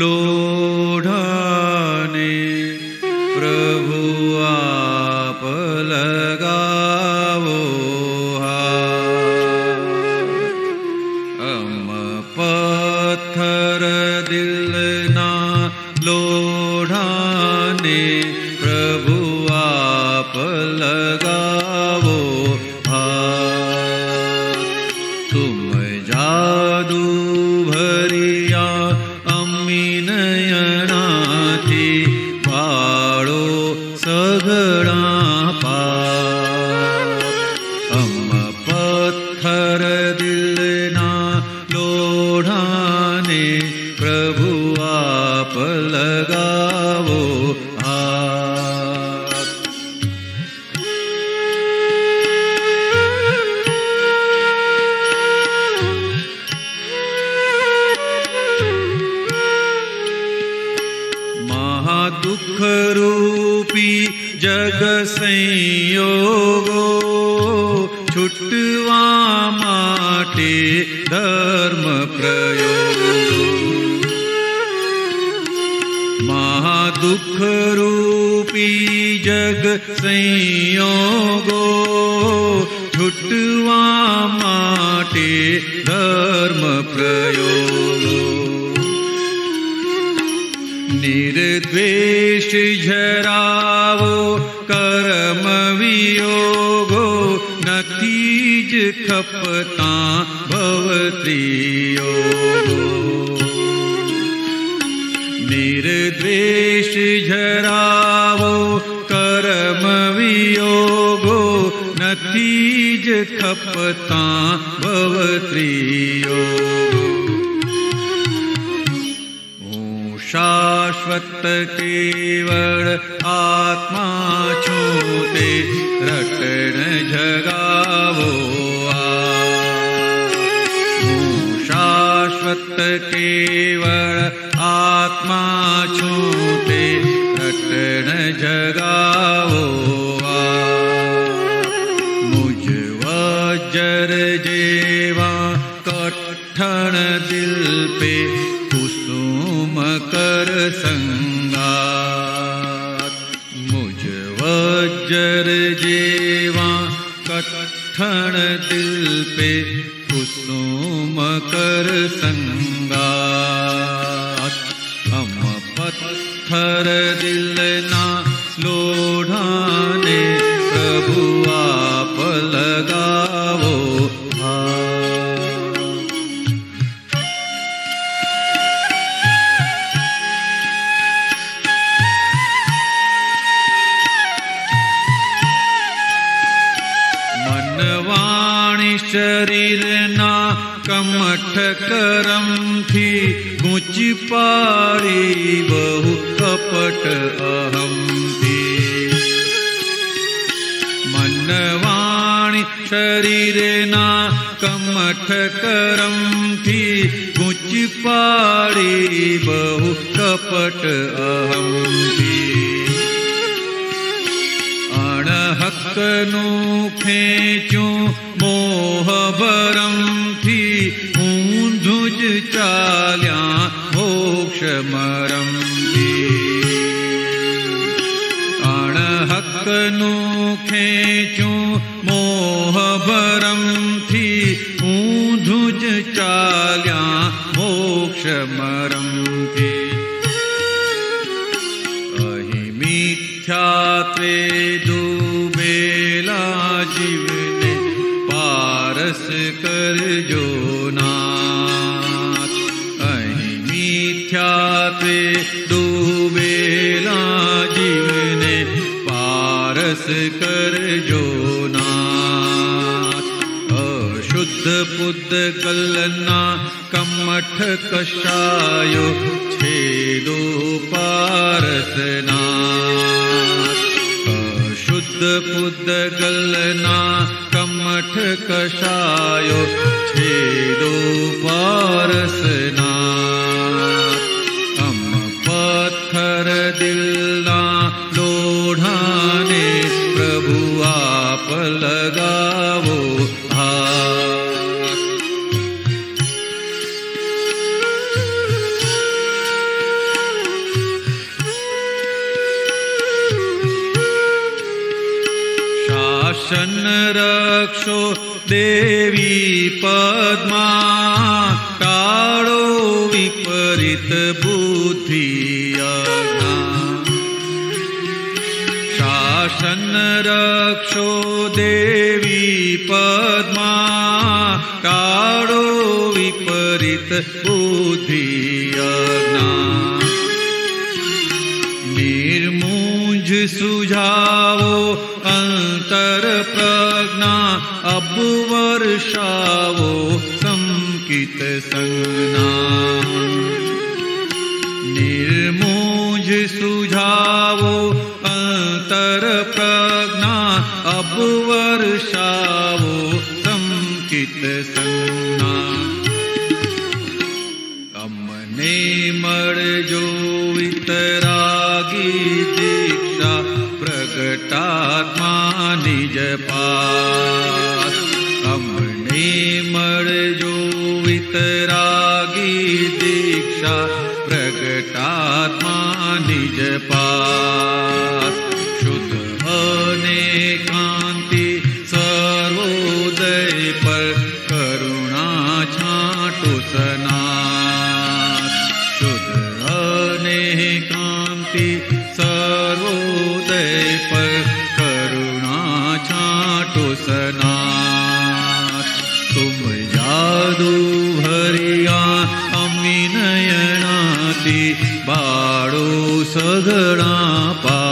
लोढाने प्रभु आप लगावो अम पत्थर दिलना लोढाने प्रभु आप लगावो तुम जादू लोढाने प्रभु आप लगावो हात महादुःखरूपी जग संयोगो माटे धर्म प्रयोग। महादुःखरूपी जग संयोगो। छुटवा माटे धर्म प्रयोग। निर्द्वेष झरावो कर्म वियोगो नतीज खपता भवत्रियोगो निर्द्वेष झरावो, कर्म वियोगो नतीज खपता भवत्रियोगो शाश्वत केवल आत्मा छूते रटण केवल आत्मा छूते रटण जगाओ मुझ वजर जेवा, कठण दिल पे कुसुम कर संगा मुझ वज्र जेवा, कठण दिल पे कुसुम कर संगात। पत्थर दिलना लोढ़ाने प्रभु आप लगावो। मनवाणी शरीरना कमठ करम थी पारी बहु कपट थपटे मन्नवाणि शरीरे नाम पारी बहु थपट अहम् थि। ऊन्धुज चाल्या મોક્ષ મરમથી અણહકનું ખેંચું મોહ ભરમથી ઊંધું જ ચાલ્યા મોક્ષ મરમથી અહીં મિથ્યાત્વે ડૂબેલા જીવને પારસ કરજો शुद्ध बुद्ध कलना कमठ कषायो छेदो पारसना। शुद्ध बुद्ध कलना कमठ कषायो छेदो पारसना। हम पत्थर दिल्ना लोढ़ाने प्रभु आप लगावो। शासन रक्षो देवी पद्मा टाळो विपरीत बुद्धिया शासन रक्षो देवी बुझाओ अंतर प्रज्ञा अब वर्षाओ संकित संगना निर्मोज सुझाओ अंतर प्रज्ञा अब वर्षाओ संकित संज्ञा कमने मर जो इतरागी निजपा कम् मरजोतरा गी दीक्षा प्रकटात्मा निजपा शुद्धने कान्ति सर्वोदय पर करुणाटु सना शुद्धे कान्ति पाप